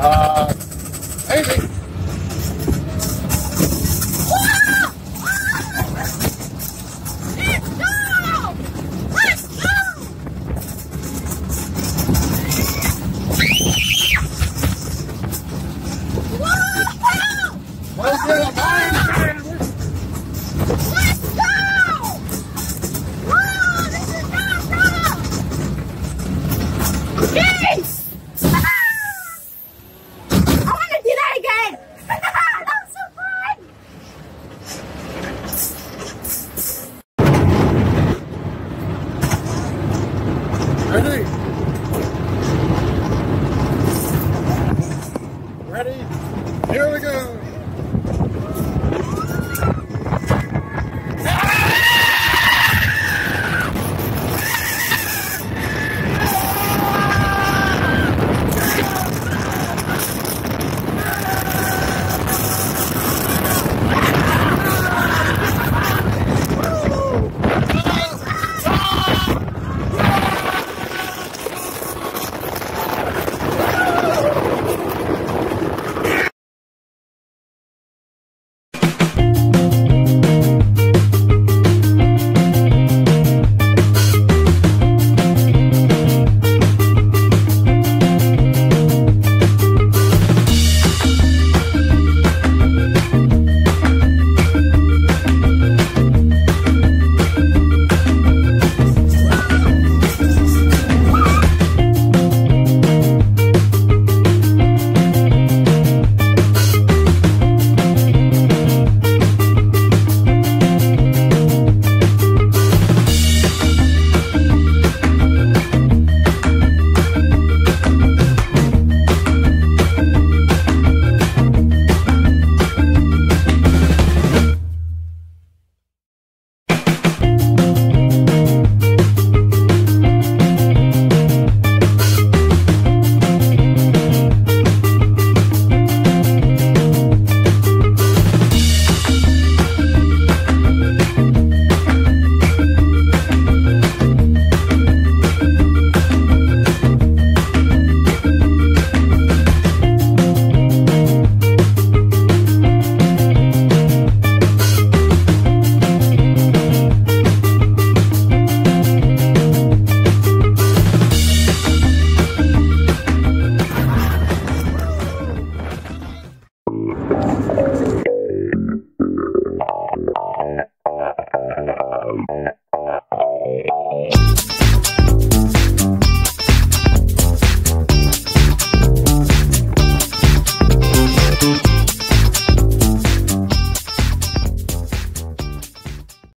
啊。Ready? Ready? Here we go.